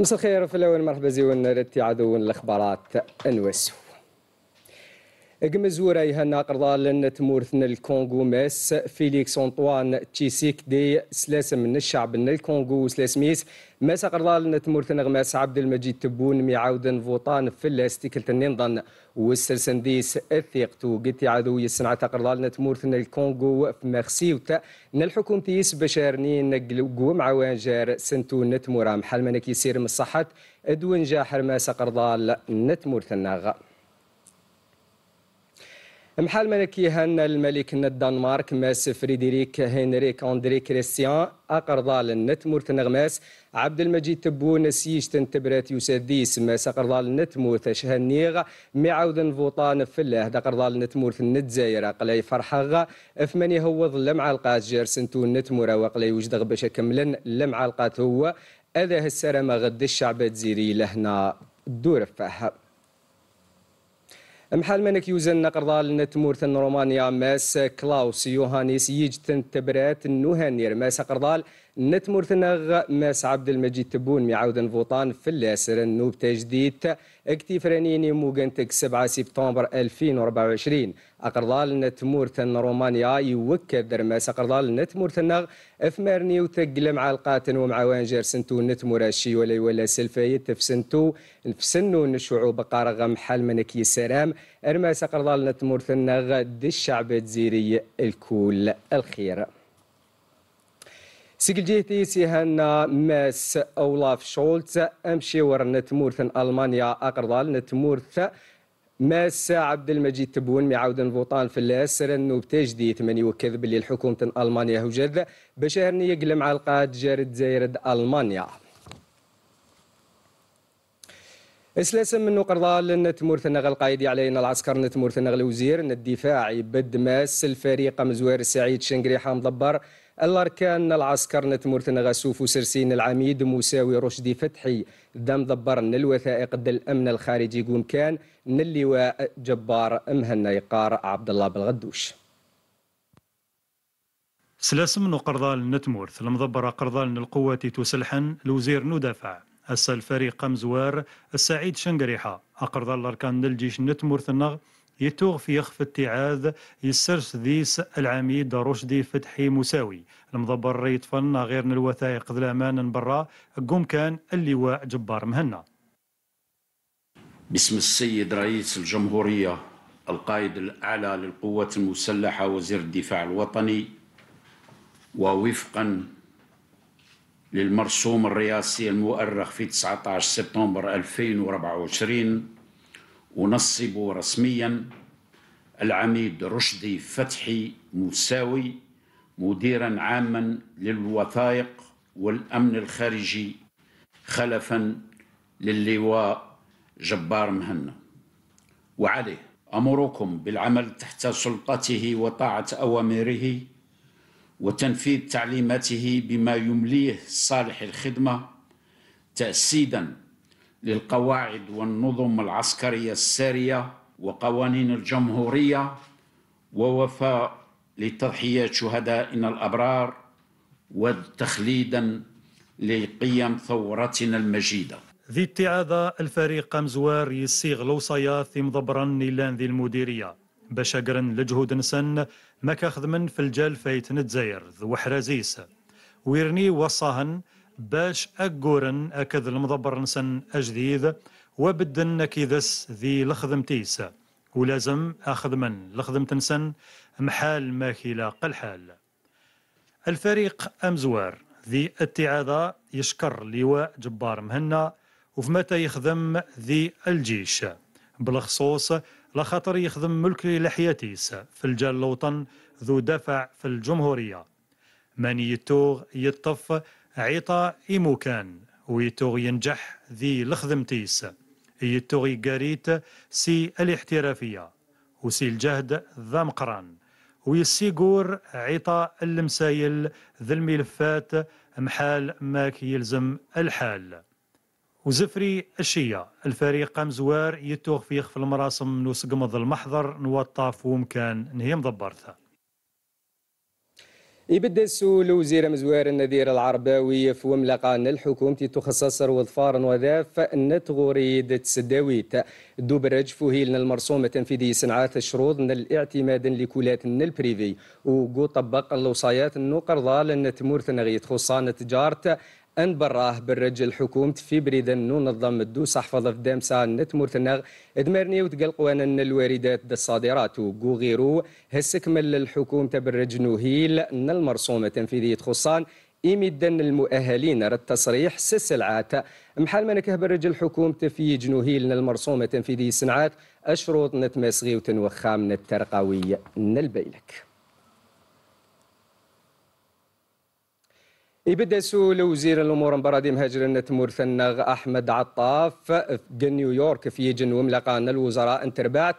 مساء الخير في الأول مرحبا زيون رتي عدو الاخبارات انوسو قمزورا يهنا قرضال تمورثنا الكونغو ماس فيليكس انطوان تشيسيك دي سلاس من الشعب من الكونغو سلاس ميس ماس قرضال تمورثنا غماس عبد المجيد تبون ميعاود فوطان في الاستيكل النظن والسلسنديس الثيقتو قلت عدو يسنع تقرضال نتمورثنا الكونغو في مخسيوت ان الحكومة تيس بشارني نقلو مع جار سنتو نتمورا محل منك يسير من الصحة ادوين جاحر ماس قرضال نتمورثنا غا محال ملكي هن الملك الدنمارك ماس فريدريك هنريك اندري كريستيان اقرضال النت مورت نغماس عبد المجيد تبون سيش تنتبرات يسديس ماس اقرضال النت مورت شهنيغ معاود فوطان في الله دا قرضال النت مورت النت زاير قلي فرحغ افمني هو ظلم جير سنتو النت مورا وقلي وجدغ باش كملن لم علقات هو هذا السلام غد الشعب تزيري لهنا دور فاه محال منك يوزن قرضال نتمورثن رومانيا ماس كلاوس يوهانيس يجتن تبرات نوهانير ماس قرضال نتمورثنغ ماس عبد المجيد تبون معاود فوطان في اللاسر النوب تجديد. اكتفرانيني موغنتك 7 سبتمبر 2024 أقرضال نتمورثن رومانيا يوكد درماس. أقرضال نتمورثنغ أفمارني وتقل مع القاتن ومع وانجر سنتو. نتموراشي ولا ولا سلفايت فسنتو نفسنو الشعوب قارغ محل منكي السلام أرماس أقرضال نتمورثنغ دي الشعب الجزيري الكل الخير. سيكل سيهنا ماس أولاف شولتز أمشي ور نتمورثن ألمانيا أقرضال نتمورث ماس عبد المجيد تبون معاود فوطان في الاسر انه بتجديد من يوكذ باللي الحكومة المانيا هجذ بشهر يقلم على القاد جارد زايرد المانيا اسلاسم من قرضال نتمورث النغ القايدي علينا العسكر نتمورث النغ الوزير الدفاعي بد ماس الفريق مزوير سعيد شنقريحة مضبر الأركان العسكر نتمورث غسوف وسرسين العميد مساوي رشدي فتحي دم ضبر الوثائق دل الأمن الخارجي قوم كان اللواء جبار مهنا يقار عبد الله بالغدوش. سلاسم قرضال نتمورث المضبرة قرضال القوات تسلحن الوزير ندافع. هسا الفريق مزوار السعيد شنقريحة. أقرضال الأركان الجيش نتمورث النغ يتوغ في يخف اتعاذ يسرس ذيس العميد رشدي فتحي مساوي. المضبر يطفن غير الوثائق ذي الأمان برا. قوم كان اللواء جبار مهنا. باسم السيد رئيس الجمهورية القائد الأعلى للقوات المسلحة وزير الدفاع الوطني ووفقا للمرسوم الرئاسي المؤرخ في 19 سبتمبر 2024 ونصب رسميا العميد رشدي فتحي مساوي مديرا عاما للوثائق والأمن الخارجي خلفا للواء جبار مهنا. وعليه أمركم بالعمل تحت سلطته وطاعة أوامره وتنفيذ تعليماته بما يمليه صالح الخدمة تاسيدا للقواعد والنظم العسكرية السارية وقوانين الجمهورية ووفاء لتضحيات شهدائنا الأبرار وتخليدا لقيم ثورتنا المجيدة. ذي اتعاذة الفريق مزوار يسيغ لوصيات ثم مضبرا نيلان ذي المديرية. باش قرن لجهود نسن ما كاخذ في الجال فايت نتزاير ذو حرازيس ويرني وصاهن باش أقورن أكذ المضبر نسن أجديد وبدن كيدس ذي لخدمتيس ولازم أخذ من لخدم تنسن محال ماكيلا الحال الفريق أمزوار ذي اتعاذة يشكر لواء جبار مهنا وفي متى يخدم ذي الجيش. بالخصوص لخاطر يخدم ملك لحياتيس في الجال الوطن ذو دفع في الجمهورية. من يتوغ يطف عيطا إيمو كان ويتوغ ينجح ذي لخدمتيس يتوغ يقاريت سي الاحترافية وسي الجهد ذا مقران. ويسيقور عطا المسايل ذي الملفات محال ماك يلزم الحال. وزفري الشية الفريق مزوار يتوغ فيخ في المراسم نوسقمض المحضر نوطاف ومكان نهي مضبرتها يبدأ السؤال وزير مزوار النذير العرباوي في ملقى الحكومة تخصص وظفار وذاف نتغوريد تسداويت. دوبرج فوهيل المرسومة تنفيذي صناعات الشروط الاعتماد لكولات البريفي. وقو طبق الوصايات النقرضال نتمورث نغيت خصان تجارت أن براه بالرجل حكومة في بريد ننظم الدوس احفظ في دامسا نت مرتنغ إدمرني وتقل قوانا الواردات الصادرات وقو غيرو هسكمل الحكومة بالرجل نوهيل المرسومة تنفيذية خصان إمدا المؤهلين التصريح سلعات محال منك بالرجل حكومة في جنوهيل المرسومة تنفيذي صنعات أشروط نتمسغي وتنوخام الترقوي نلبيلك يبدأ سول وزير الأمور برادي مهاجر مرثنغ أحمد عطاف في نيويورك في جن وملقان الوزراء انتربعت.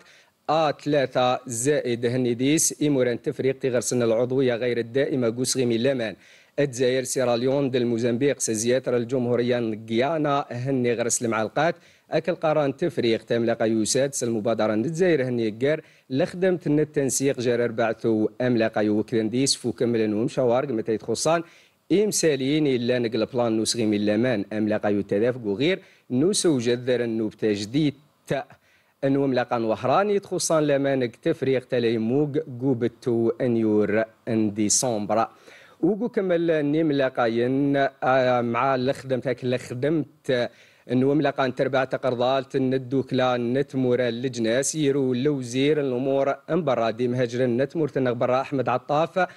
آ 3 زائد هنيديس ايموران تفريق تغرسن العضوية غير الدائمة قوسغي من لمان الجزائر سيراليون دل موزمبيق سزياتر الجمهورية غيانا هني غرس المعلقات. أكل قران تفريق تملقا يوساد المبادرة الجزائر هني قار لخدمت التنسيق جار اربعتو املاقا يوكلنديس فو كملن ومشاورق متى يتخصان. إمسالين إلا نقل بلان نسغي من لمان أملاقا يتدافق غير نوسو جذر النوب تجديد تا. أنو ملاقان وحراني تخصان لمانك تفريق تليموغ قوبتو أنيور أن ديسمبر. وقو كمل نملاقاين آه، مع الخدم تاك الخدمت أنو ملاقان تربع تقرضالت ندوك لا نتمور اللجناس يرو لوزير الأمور انبرا دي مهاجر نتمور تنغبرا أحمد عطاف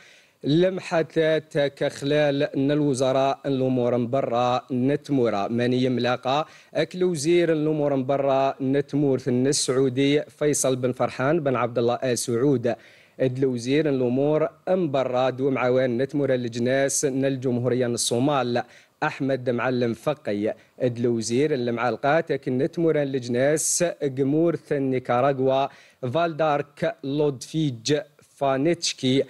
لمحتات كخلال أن الوزراء الأمور من برا نتمورا. من يملاقا أكل وزير الأمور من برا نتمور السعودي فيصل بن فرحان بن عبد الله آل سعود. الوزير الأمور ام برا دو معوان نتمور الجناس الجمهورية الصومال. أحمد معلم فقي. الوزير اللي مع القاتك نتمور الجناس جمهور نيكاراغوا فالدارك لودفيج فانيتشكي.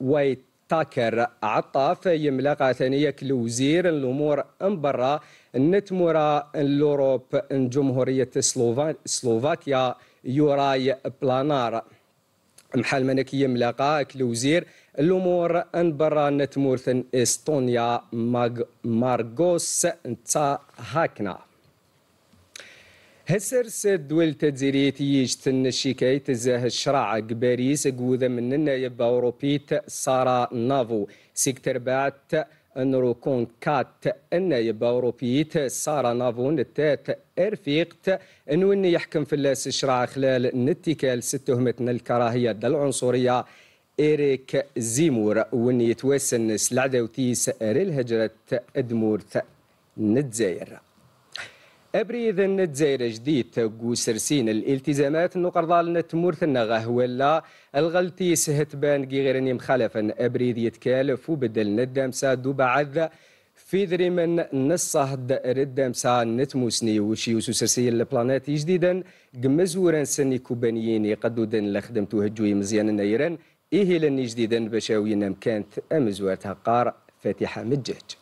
ويتاكر عطاف يملقى ثانية كلوزير الأمور برا نتمورا الأوروب جمهورية سلوفاكيا يوراي بلانار. محل منك يملقى كلوزير الأمور برا نتمورثن إستونيا مارغوس تا هاكنا هسر سد دول تدزيريت يجتن الشيكايت زاه الشرع باريس قوذا من النائب أوروبيت سارا نافو. سيكتر بعت أنرو كون كات النائب أوروبيت سارا نافو نتات إرفيقت. انو اني يحكم في اللاس الشرع خلال نتيكال ستهمتنا الكراهية العنصرية إيريك زيمور. واني يتوسن سلعدوتيس ريل هجرة ادمورت نتزاير أبريد النتزاير جديد تقو سرسين الالتزامات نقرضال نتمورث النغه ولا الغلطي سهت بان غير مخالفا أبريد يتكالف وبدل ندام سادو بعد في ذري من نصهد ردام سا نتموسني وشي وسوسرسي البلانات جديدا قمزورا سني كوبانيين يقدودن لخدمتو هجوي مزيان النيران إيه لني جديدا بشاوينا مكانت أمزوات هقار فاتحة مجهج.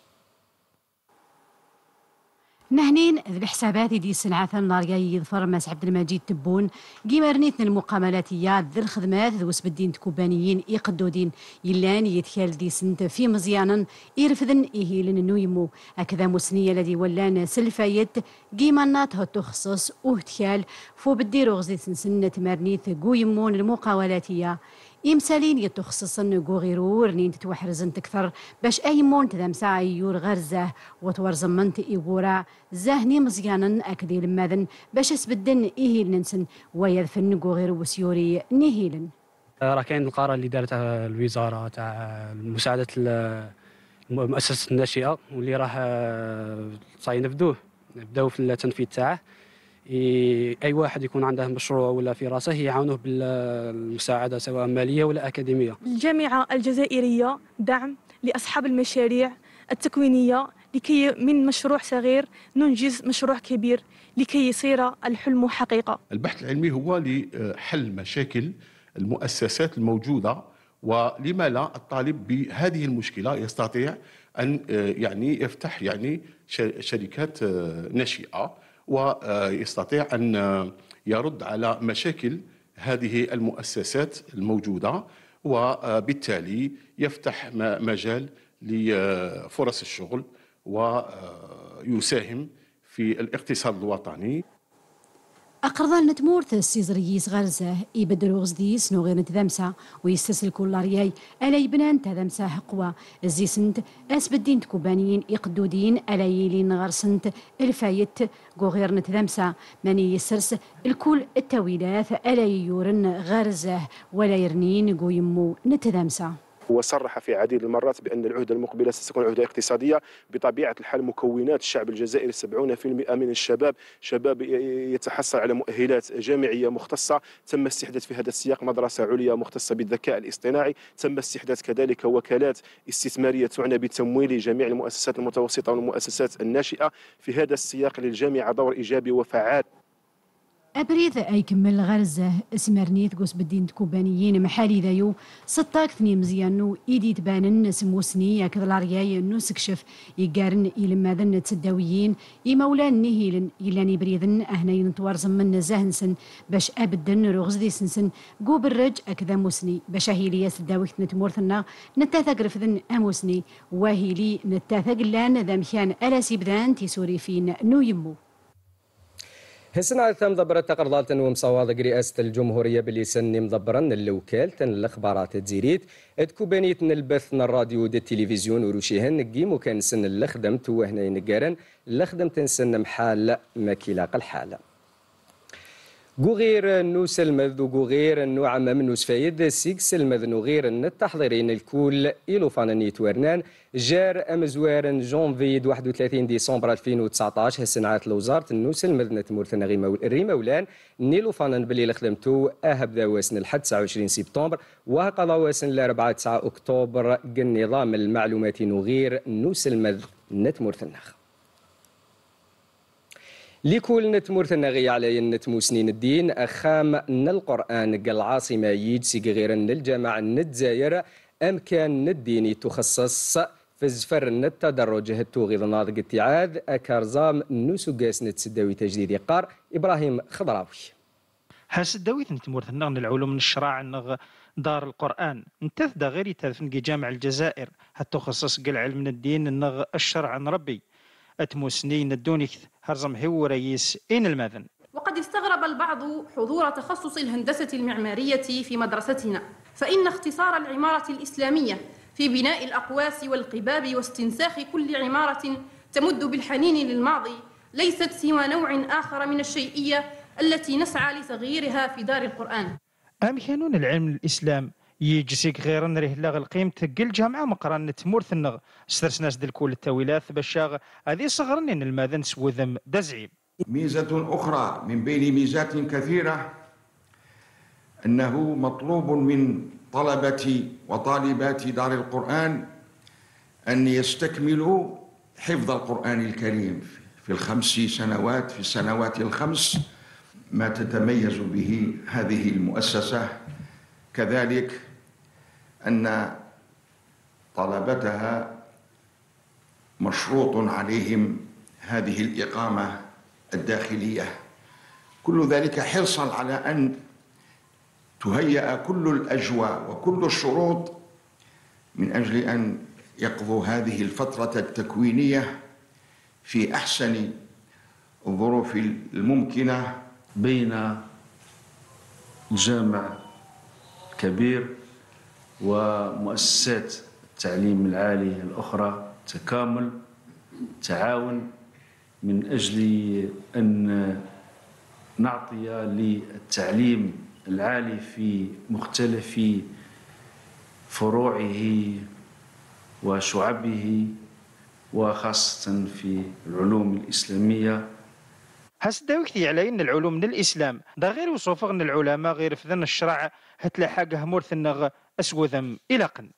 نهنين ذي حساباتي دي سنعة النار يظفر ماس عبد المجيد تبون. قيمرنيتنا المقاملاتيات ذي الخدمات ذي وسبدين تكوبانيين يقدودين يلان يتخيل دي سنت في مزيانا يرفذن إيهيلن نويمو هكذا مسنية الذي ولان سلفايت. قيمانات هتخصص وهتخيل فو بديرو غزي سنة مرنيت قويمون المقاولاتية إمسالين يتخصصن غوغيرو رنين تتوحرزن تكثر باش أي مون تذمسا يور غرزة وتورزمنت إيغورا زاهني مزيانا أكدي لماذن باش أسبدن إيهيل ننسن ويذفن غوغيرو وسيوري نهيلن. راه كاين القرار اللي دارتها الوزارة تاع مساعدة المؤسسه الناشئة واللي راه صاي نبدوه نبداو في التنفيذ تاعه. أي واحد يكون عنده مشروع ولا في راسه يعاونوه بالمساعدة سواء مالية ولا أكاديمية. الجامعة الجزائرية دعم لأصحاب المشاريع التكوينية لكي من مشروع صغير ننجز مشروع كبير لكي يصير الحلم حقيقة. البحث العلمي هو لحل مشاكل المؤسسات الموجودة ولما لا الطالب بهذه المشكلة يستطيع أن يعني يفتح يعني شركات ناشئة ويستطيع أن يرد على مشاكل هذه المؤسسات الموجودة وبالتالي يفتح مجال لفرص الشغل ويساهم في الاقتصاد الوطني. أقرض نتمورت السيزريس غرزة يبدلو غزديس نو غير نتذمسا ويستسل كل رياي ألا يبنان تذمسا حقوة الزيسنت أس بدين تكوبانيين يقدودين ألا يلين غرسنت الفايت غو غير نتذمسا ماني يسرس الكل التويلات ألا يورن غرزة ولا يرنين غو يمو نتذمسا وصرح في عديد المرات بأن العهدة المقبلة ستكون عهدة اقتصادية بطبيعة الحال مكونات الشعب الجزائري 70% من الشباب. شباب يتحصل على مؤهلات جامعية مختصة. تم استحداث في هذا السياق مدرسة عليا مختصة بالذكاء الاصطناعي. تم استحداث كذلك وكالات استثمارية تعنى بتمويل جميع المؤسسات المتوسطة والمؤسسات الناشئة. في هذا السياق للجامعة دور إيجابي وفعال. أبريد أي كمل غرزة اسمرنيت قوس بدين تكوبانيين محالي ذايو ستاك ثني مزيانو إيدي تبانن سموسني ياكذ الارياي نو سكشف. يقارن إلماذن تداويين إمولان نهيلن إلاني بريدن أهنين توارزم من زهنسن. باش أبدن رغز دي سنسن. قو بالرج أكذا موسني. باش هيلي يسداويت نتمورثنا نتاثق رفذن أموسني. وهيلي نتاثق لأن ذا مكان ألا سيبدان تيسوري فين نو يمو. هسنا ثم ضبرت تقرضالة ومصواضق رئاسة الجمهورية باللي سن مضبرن الوكالة الأخبارات تزيريت. تكوبانيت البث الراديو دي التلفزيون وروشيهن قيمو كان سن الخدم توهنا ينقارن الخدم تنسن محال مكيلاق الحالة غير نو سلمذ وغير نو عمام نو سفايد سيك سلمذ نو غير التحضيرين الكل إلو فانانيت ورنان جار أمزوار جونفيد 31 ديسمبر 2019 هسنعات لوزارة النو سلمذ نتمورثنا الريمولان نيلو فانان بلي خدمتو أهب ذاواسن الحد 29 سبتمبر. وهقضا واسن الأربعة 9 أكتوبر. النظام المعلوماتي نغير نو سلمذ نتمورثنا لكل نتمرت النغي على نتمو سنين الدين أخام القرآن قال عاصمة يجسي غير الجامعة نتزاير أمكان الديني تخصص؟ في الزفر التدرج هتوغي ناضق اتعاذ أكارزام نسوغاس نتسداوي تجديد قار إبراهيم خضراوي. هاسداوي نتمورت النغن العلوم الشراع النغ دار القرآن. انتث غير تثنقي جامع الجزائر هتخصص قل علم الدين النغ الشرع عن ربي. أتموسنين الدونيك هرزم هو رئيس إن الماذن وقد استغرب البعض حضور تخصص الهندسة المعمارية في مدرستنا فإن اختصار العمارة الإسلامية في بناء الأقواس والقباب واستنساخ كل عمارة تمد بالحنين للماضي ليست سوى نوع آخر من الشيئية التي نسعى لتغييرها في دار القرآن. أمكانون العلم الإسلام يجسيك غير نريه لاغ القيم تقل جامعة مقران تمورث النغ سترس ناس دل كل التاويلات بشاغ. هذه صغرني ان الماذن سوذم دزعيب. ميزة أخرى من بين ميزات كثيرة أنه مطلوب من طلبة وطالبات دار القرآن أن يستكملوا حفظ القرآن الكريم في الخمس سنوات في السنوات الخمس ما تتميز به هذه المؤسسة. كذلك أن طلبتها مشروط عليهم هذه الإقامة الداخلية. كل ذلك حرصا على أن تهيأ كل الأجواء وكل الشروط من أجل أن يقضوا هذه الفترة التكوينية في أحسن الظروف الممكنة بين الجامع الكبير ومؤسسات التعليم العالي الأخرى تكامل تعاون من أجل أن نعطي للتعليم العالي في مختلف فروعه وشعبه وخاصة في العلوم الإسلامية. هاس داوكتي على إن العلوم من الاسلام دا غير وصوف ان العلماء غير فذن الشرع. هتلا حاجة مورث النغ اسوذم إلى قن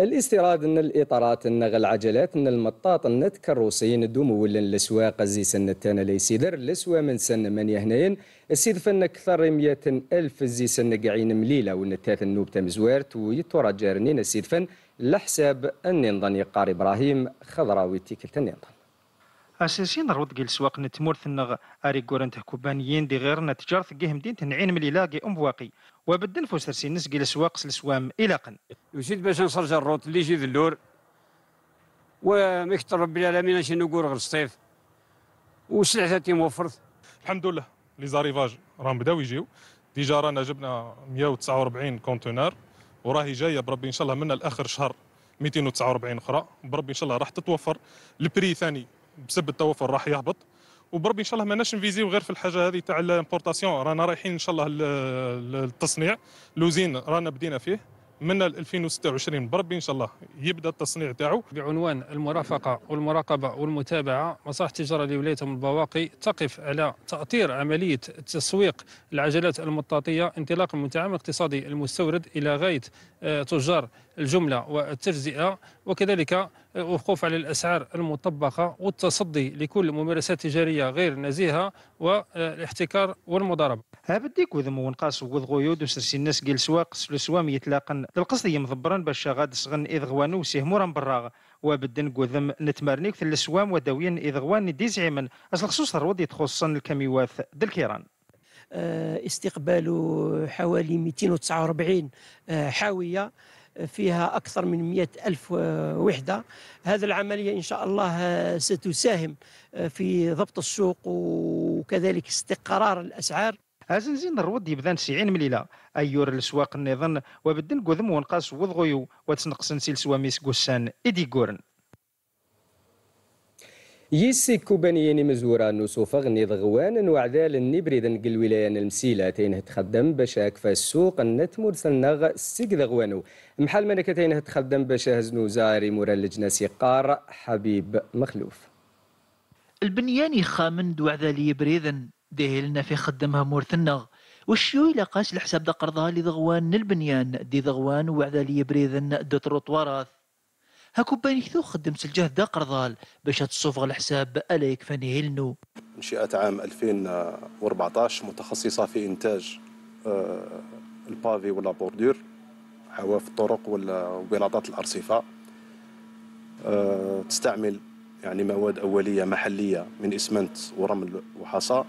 الاستيراد إن الإطارات إن العجلات إن المطاط إن الكروسين الدوم ولا الاسواق زي سنة تانا ليسيدر الاسوا من سنة من يهنين. السيد فن أكثر مئة ألف زي سنة قاعين مليلة وإن تاث النوب تمزوارت ويتورا جارنين السيد فن لحساب النظام قاري إبراهيم خضراوي تيكلت النظام اساسي نرود كيل سواق نتمور ثنغ اري كورنت كوبانيين دي غير تجار ثقيه مدينة نعين مليلا كي أم بواقي وبدن فوس ترسي نس كيل سواق سلسوام إلى قن وزيد باش نصرج الروت اللي يجي ذلور ومكتر ربي العالمين شنو نقول غير الصيف. وسلعتي موفرت. الحمد لله. les arrivages راهم بداو يجيو. déjà رانا جبنا 149 conteneurs. وراهي جاية بربي إن شاء الله من الآخر شهر 249 أخرى. بربي إن شاء الله راح تتوفر. ال prix ثاني بسبب التوفر راح يهبط. وبربي إن شاء الله ما ن viser يو غير في الحاجة هذه تاع ال importation. رانا رايحين إن شاء الله للتصنيع. l'usine رانا بدينا فيه من 2026 بربي إن شاء الله يبدأ التصنيع تاعو. بعنوان المرافقة والمراقبة والمتابعة. مصلحه التجارة لولايه البواقي تقف على تأطير عملية تسويق العجلات المطاطية انطلاقا من التعامل الاقتصادي المستورد إلى غاية آه، تجار الجملة والتجزئة. وكذلك الوقوف على الأسعار المطبقة والتصدي لكل ممارسات تجارية غير نزيهة والاحتكار والمضاربة. بديك وذم ونقاس وذ غيود وسرسي الناس قيل سواق سلسوام يتلاقن القصد مضبران باش غاد صغن إذ غوانو وسيه موران براغ وبدن قوذم نتمرنيك في السوام ودوين إذ غوان ديزعمن أصل خصوص الرود يتخصن الكميوات دالكيران. آه، استقبال حوالي 249 آه، حاوية فيها أكثر من مئة ألف وحدة. هذه العملية إن شاء الله ستساهم في ضبط السوق وكذلك استقرار الأسعار. هازن زين الرود يبدان سيعين مليلة. أيور السواق النظام وبدن قذم ونقاس وضغيو وتسنقسن سيل سواميس قسان إدي قورن. يسي كوبانيين مزورا نوسوفا غني ضغوان وعدال النبريد نقل ولايان المسيلة تخدم باش اكفى السوق النت مرسلنا سيك ضغوانو محل ملكة تخدم باش هزنو زاري مورا اللجنة سيقار حبيب مخلوف. البنيان يخامن دو عذالي بريذن ديهلنا في خدمها مورثنغ وشيو إلى قاس الحساب دا قرضها لضغوان البنيان؟ دي ضغوان وعذالي بريذن دو تروطوارات هاكو باني كثو خدم الجهد دا قرضال باش تصوف الحساب ألا يكفاني هيلنو. انشئت عام 2014 متخصصة في إنتاج آه، البافي ولا بوردور حواف الطرق وبلاطات الأرصفة. آه، تستعمل يعني مواد أولية محلية من إسمنت ورمل وحصى.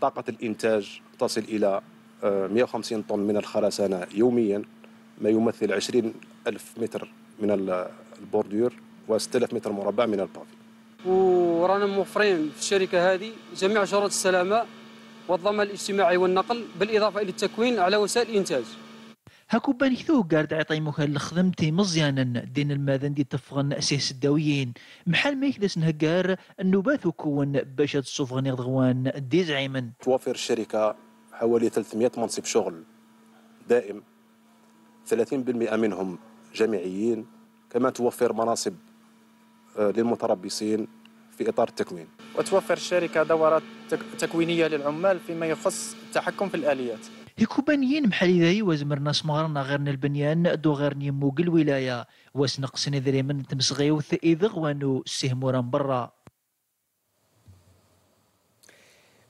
طاقة الإنتاج تصل إلى 150 آه، طن من الخرسانة يوميا ما يمثل 20 ألف متر من البوردور و6000 متر مربع من البافي. ورانا موفرين في الشركة هذه جميع شروط السلامة والضمان الاجتماعي والنقل بالإضافة إلى التكوين على وسائل الإنتاج. هاكو كثو قارد عطي مخال خدمتي مزيانا دين الماذن دي تفغن أساس الداويين محل ما يكدس نهقار النوبات وكون باش تصفغن يضغوان دي زعيما توفر الشركة حوالي 300 منصب شغل دائم 30% منهم جامعيين كما توفر مناصب آه، للمتربصين في إطار التكوين. وتوفر الشركة دورات تكوينية للعمال فيما يخص التحكم في الآليات. بانيين محل ذي وزمرنا سمارنا غيرنا البنيان دو غير نيموق الولاية. واسنقسن ذري من تمسغيوث إذ غوانو سهموران برا.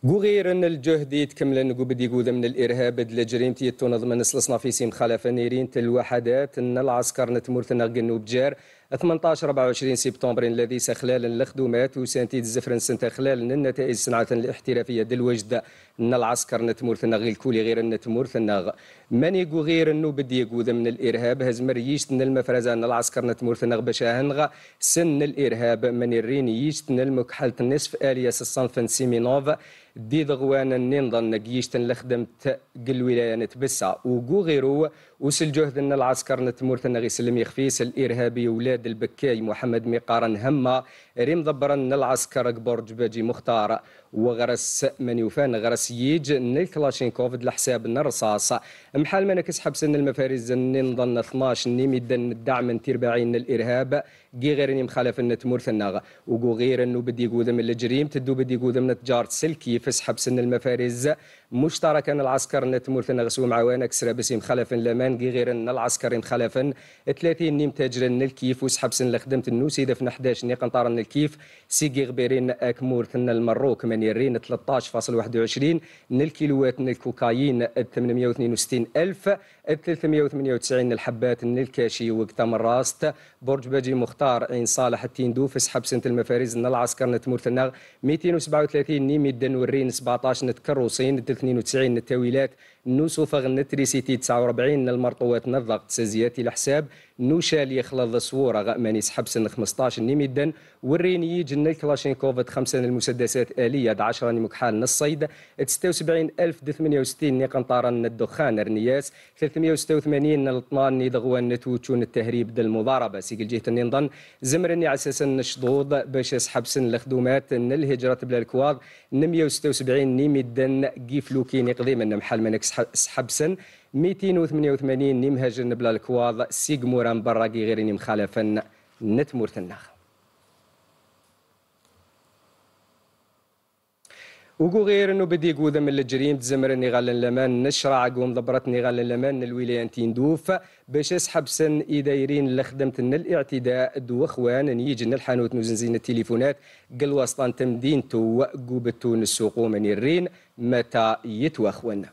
غوغيرن الجهد يتكمل بدي يقود من الإرهاب. دل جريمتي تنظم نسلسنا في سيم خلف نيرين تل وحدات أن العسكر نتمرتنا قنو بجار 18 24 سبتمبر الذي سخلال الخدمات وسانتي الزفرن سنت خلال النتائج صناعة الاحترافية دل وجد أن العسكر نتمور ثنغ الكولي غير نتمور ثنغ من يقو غير انه بدي يقود من الإرهاب؟ هزمر يشت ان المفرزة أن العسكر نتمور ثنغ بشاهنغ سن الإرهاب من الرين يشت ان المكحلة النصف الياس الصنف سيمينوف. دي ضغوان النظن نقيشت لخدمت قل ولاية نتبسع. وقو غيرو وسل جهد إن العسكر نتمور ثنغ سلم يخفيس الإرهابي ولاد البكاي محمد مقارن هما ريم ضبرن العسكر برج باجي مختار. وغرس من يوفان غرس ييج نيل كلاشينكوف الحساب الرصاص محال منك سحب سن المفارز نظن 12 نيميدن الدعم تربعين الإرهاب. جي غير مخالف ان تمور ثناغ وقو غير انه بدي يقود من الجريم تدو بدي يقود من تجارة سلكي. فسحب سن المفارز مشتركا العسكر ان تمور ثناغ سو معوانا كسرى بس مخالف لمان. جي غير ان العسكر مخالفا 30 نيم تاجر الكيف وسحب سن لخدمت النوسي دفن 11 ني قنطار الكيف سيجي غبيرين اكمور ثنا المروك من يرين 13.21 نل كيلوات نل كوكايين 862 ألف 398 الحبات الكاشي وقتا راست برج باجي مختار عين صالح التيندوف اسحب سنة المفاريز من العسكر نتمورتناغ 237 نيمي الدن والرين 17 نتكروسين 92 التاويلات نوسوفغ نتريسيتي 49 المرطوات نضغط سازياتي الحساب. نوشالي خلال صورة غأماني سحبسن 15 نيميدن والريني جن الكلاشينكوف 5 المسدسات آلية 10 مكحال الصيد 76 ألف 68 قنطارا الدخان رنياس 386 الطنان ندغوان نتوتشون التهريب دل المضاربة. سيقل جهة النظن زمرني على أساس الشضوض باش يسحبسن الخدومات الهجرة بلا الكواض. 176 نيميدن قيفلوكين يقضي من محل منك سحبسن 288 نيم هاجر بلا الكواض. سيغموران براقي غير نيم خالفا نتمور تنخ وقو غير انه بدي قوذا من الجريم تزمر نغال اللمان نشرع قوم ضبرت نغال اللمان الولايان تندوف باش يسحب سن إدايرين لخدمت الاعتداء. دو إخوان يجي الحانوت نوزنزين التليفونات. قل وسطان تمدينتو قوبتو نسوقو من الرين متى يتوخون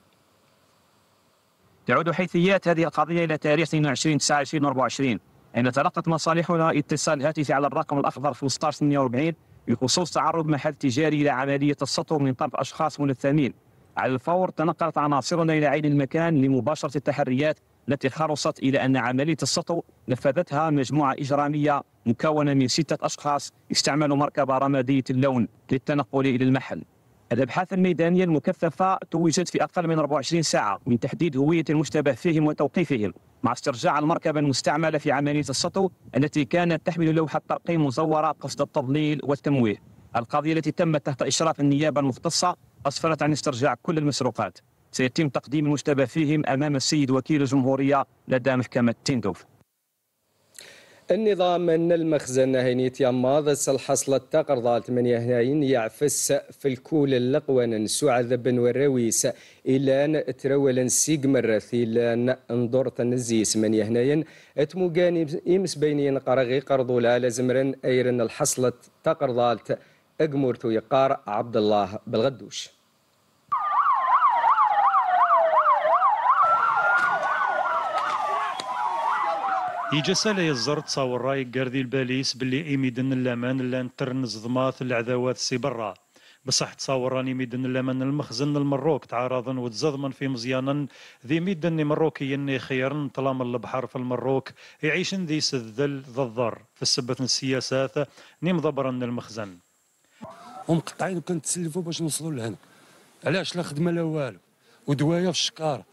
تعود حيثيات هذه القضية إلى تاريخ 22 9 2024 حين تلقت مصالحنا اتصال هاتفي على الرقم الأخضر 1548 بخصوص تعرض محل تجاري إلى عملية السطو من طرف أشخاص ملثمين. على الفور تنقلت عناصرنا إلى عين المكان لمباشرة التحريات التي خرصت إلى أن عملية السطو نفذتها مجموعة إجرامية مكونة من ستة أشخاص استعملوا مركبة رمادية اللون للتنقل إلى المحل. الأبحاث الميدانية المكثفة توجت في أقل من 24 ساعة من تحديد هوية المشتبه فيهم وتوقيفهم مع استرجاع المركبه المستعمله في عملية السطو التي كانت تحمل لوحه ترقيم مزوره قصد التضليل والتمويه. القضية التي تمت تحت إشراف النيابة المختصة أسفرت عن استرجاع كل المسروقات. سيتم تقديم المشتبه فيهم أمام السيد وكيل الجمهورية لدى محكمة تيندوف. النظام من المخزن هينيت يماض الحصلة تقرض 8 هناين يعفس في الكول اللقوان سعد بن وراويس إلان ترول سيق مرة إلان انظرت النزيس من يهناين اتموغاني إمس بينين قرغي قرضو لا زمرن أيرن الحصلة تقرضالت أقمرتو يقار عبد الله بالغدوش. يجسا يزر تصور رأي قردي الباليس باللي إيميدن اللامان لأن ترنز ضماث العذاوات سي برا. بصح تصور راني ميدن اللامان المخزن المروك تعارضا وتزضمن في مزيانا ذي ميدن مروكي خيرن طلام البحر في المروك. يعيشن ذي سذل الضر. في السبة السياسات نيم ضبرن المخزن. هم قطعين وكنت تسلفوا باش نوصلوا لهنا. علاش لا خدمة لا والو؟ ودوايه في الشكاره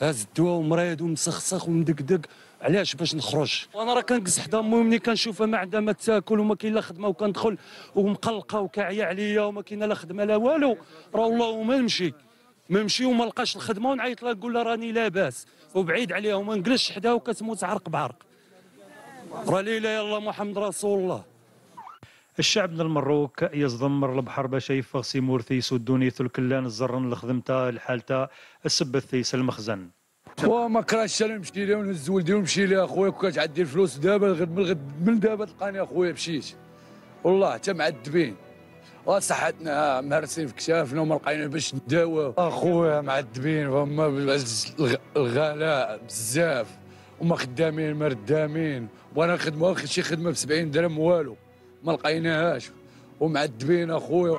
هاز الدواء ومريض ومسخسخ ومدقدق. علاش باش نخرج؟ وأنا راه كنقص حدا امي ملي كنشوفها ما عندها ما تاكل وما كاين لا خدمة وكندخل ومقلقة وكاعية عليا وما كاينة لا خدمة لا والو راه والله ما نمشي. ما نمشي وما لقاش الخدمة ونعيط لها نقول لها راني لاباس وبعيد عليها وما نجلسش حداها وكتموت عرق بعرق. راه لا إله إلا الله محمد رسول الله. الشعب من المروك يزضمر البحر باش يفغ سيمور ثيس ودوني الكلان الزرن الخدمتا الحالتا السب الثيس المخزن. وما كرهتش أنا نمشي لها ونهز ولدي ونمشي لها أخويا كنت عندي الفلوس دابا من الغد من دابا تلقاني أخويا مشيت. والله حتى معذبين. صحتنا مهرسين في كشافنا وما لقينا باش نداوى. أخويا معذبين فما الغلاء بزاف وما خدامين ما ردامين. وأنا خدمه شي خدمة ب 70 درهم والو ما لقيناهاش. ومعذبين أخويا.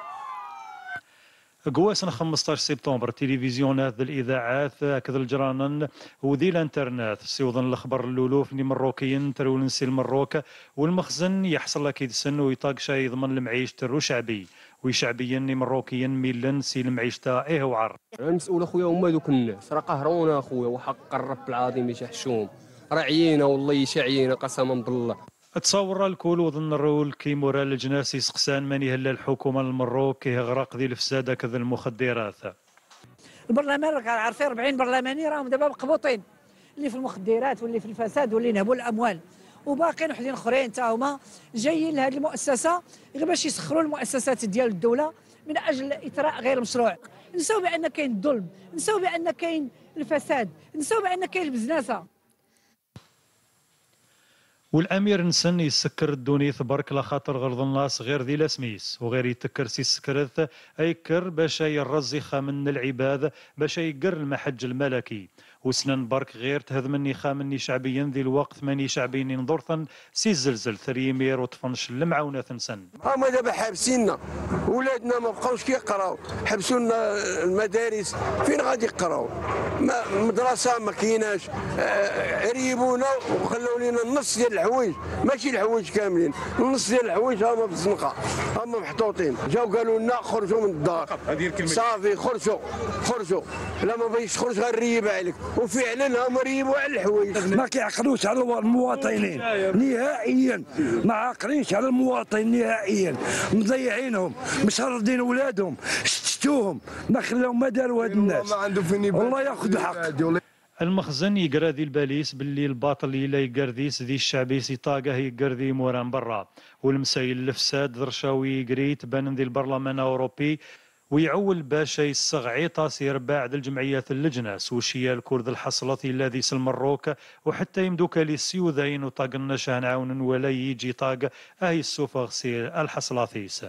قواسنا 15 سبتمبر. تلفزيونات الإذاعات هكذا الجرانن وذي الانترنت سيوضن الأخبار اللولوف ني مروكيين ترول نسي المروك. والمخزن يحصل لك يدسن ويطاق شاي يضمن المعيش ترو شعبي وشعبيا مروكيا ميلن سي المعيشتا إيه وعر. المسؤول أخويا هما دوك الناس راه قهرونا أخويا وحق الرب العظيم يشحشوهم راه عيينا والله يشعينا قسما بالله. تصور الكل وظن الرول كي مورا الجناس يسقسان من يهلا الحكومة المروك كي غرق ذي الفسادة كذا المخدرات. البرلمان عارفين 40 برلماني راهم دابا مقبوطين. اللي في المخدرات واللي في الفساد واللي نهبوا الأموال. وباقيين وحدين أخرين تا هما جايين لهذه المؤسسة غير باش يسخروا المؤسسات ديال الدولة من أجل اثراء غير مشروع. نساو بأن كاين الظلم نساو بأن كاين الفساد نساو بأن كاين البزناسة. والأمير نسن يسكر الدونيث برك لا خاطر غرض الناس غير ذي لاسميس وغير يتكر سي سكرث ايكر باش يرزخ من العباد باش يقر المحج الملكي. وسنن برك غير تهذمني خامني شعبيا ذي الوقت ماني شعبي نضرثن سي زلزل ثريمير وطفنش المعونة سن. هما دابا حابسيننا ولادنا ما بقاوش كيقراو. حبسوا لنا المدارس فين غادي يقراو؟ مدرسة ما كايناش. آه، ريبونا وخلوا لنا النص ديال الحوايج. ماشي الحوايج كاملين. النص ديال الحوايج هما بالزنقه هما محطوطين. جاو قالوا لنا خرجوا من الدار. صافي خرجوا. خرجوا. لا ما بغيتش تخرج غنريب عليك. وفعلا هما ريبوا على الحوايج. ما كيعقلوش على المواطنين. نهائيا. ما عاقلينش على المواطنين نهائيا. مضيعينهم. مشردين ولادهم. شتوهم ما خلاهم ما داروا هاد الناس. والله ياخذ الحق المخزن يقرا ذي الباليس باللي الباطل لا يقرديس ذي الشعبي سيطاقه يقردي موران برا. والمسايل الفساد ذرشاوي قريت بان ذي البرلمان الأوروبي. ويعول باشا يصغ عيطاس يرباع ذي الجمعيات اللجناس وشيا الكرد الحصلتي الذي سلمروك وحتى يمدوك لي السيوذين وطاق شان عون ولا يجي طاق اهي السوفة غسير الحصلاتيس.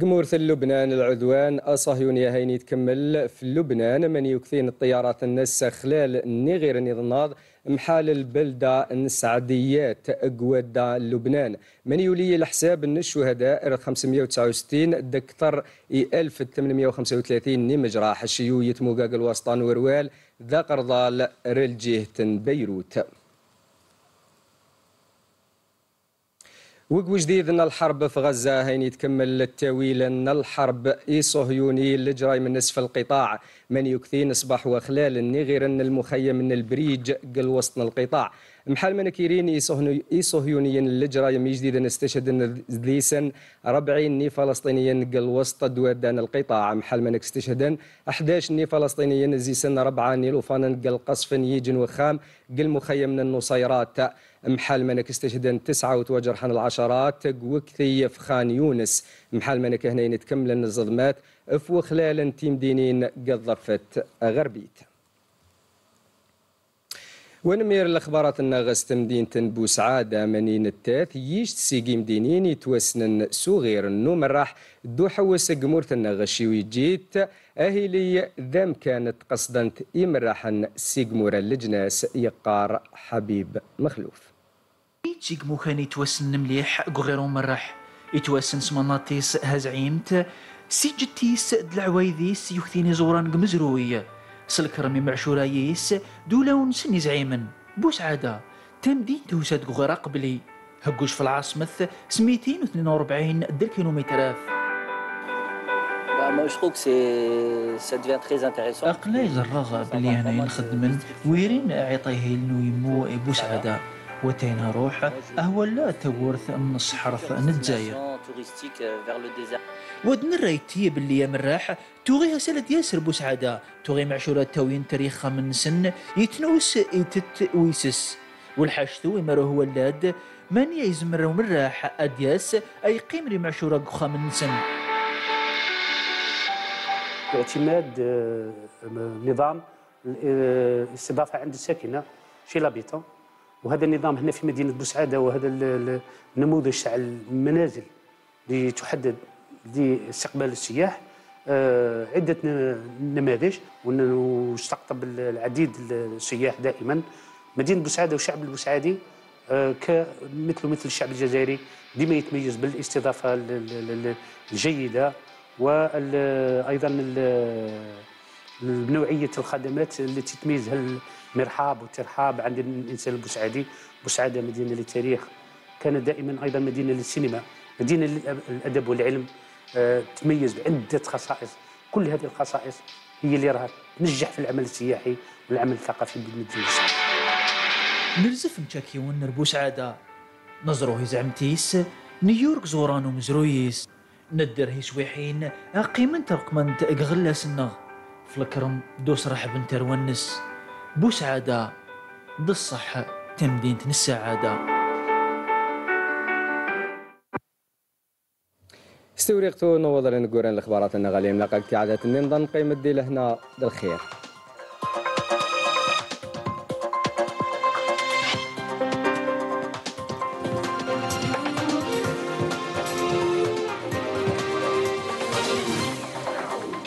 قمورث لبنان العدوان الصهيونية هيني تكمل في لبنان من يكثين الطيارات النس خلال نغير نضناض محال البلدة السعديات قوادة لبنان. من يولي الحساب أن الشهداء 569 دكتور 1835 نمج راح الشيوية موقاق الوسطان وروال ذا قرضال رلجيه بيروت. وقو جديد أن الحرب في غزة هين يتكمل التأويل أن الحرب اي صهيوني اللي جراي من نصف القطاع. من يكثين اصبح وخلال غير أن المخيم من البريج قل وسط القطاع. محال من كيرين اي صهيونيين اللي جراي جديد استشهد أن ذيسن 40 ني فلسطينيين قل وسط دوادان القطاع. محال من استشهدن 11 ني فلسطينيين زيسن 4 ني لوفان قل قصف يجن وخام قل مخيم من النصيرات. محل منك استشهدن تسعة وتوجرحن العشرات وكثي في خان يونس. محل منك هنا نتكمل الصدمات في خلال تيم دينين قد ضفت غربيت ونمير الأخبارات الناغس مدينة بوسعادة منين التاث يشت سيقيم مدينين يتوسنن سوغير النوم راح دو حوس قمورة النغشي ويجيت أهلي ذم كانت قصدنت إمرحن سيقمور اللجناس يقار حبيب مخلوف. تيكمو كان يتوسن مليح غيرو مرح يتوسن سمناطيس هزعيمت سجتيس دلعوايديس يكثيني زوران قمزروية سلكرمي معشورايس دولون سني زعيمن بوسعادة تمدين توساد غيرا قبلي هقوش في العاصمة 242 دل كيلومترات moi je trouve que c'est ça devient très intéressant. أقلاي زراغة بلي أنا ينخدمن ويرين عطيه لنو يمو بوسعادة وتينا روح أهو لا تورث النص حرف نتزاير ودن الريتي باللي راح توغي سلد ياسر بوسعادة. توغي معشورة تاوين تاريخها من سن يتنوس يتت ويسس. والحاشتو يمرو هو اللاد من يزمر من راح أدياس أي قيم لي معشورة قخا من سن. اعتماد آه، نظام الاستضافة عند الساكنة شي لابيتون. وهذا النظام هنا في مدينة بوسعادة وهذا النموذج تاع المنازل اللي تحدد لاستقبال السياح آه، عدة نماذج واستقطب العديد السياح دائما. مدينة بوسعادة والشعب البوسعادي آه، مثل مثل الشعب الجزائري ديما يتميز بالاستضافة الجيدة وأيضا بنوعيه الخدمات التي تميزها المرحاب والترحاب عند الإنسان البوسعادي بوسعاده مدينة للتاريخ. كانت دائما أيضا مدينة للسينما مدينة للأدب والعلم. آه، تميز بعدة خصائص. كل هذه الخصائص هي اللي راها تنجح في العمل السياحي والعمل الثقافي بالمدينة نرزف مشاكيون نربوس عادة نزروه زعمتيس نيويورك زورانو مزرويس. ندر هي سويحين. قيمن ترقمنت اغلا سنغ فلكرم دوس رحب ترونس بوسعادة بالصحة تمدينة السعادة. استوريقتو نوضر نقول الأخبارات النغاليه من لقاك عادة النظام قيمة دي لهنا بالخير.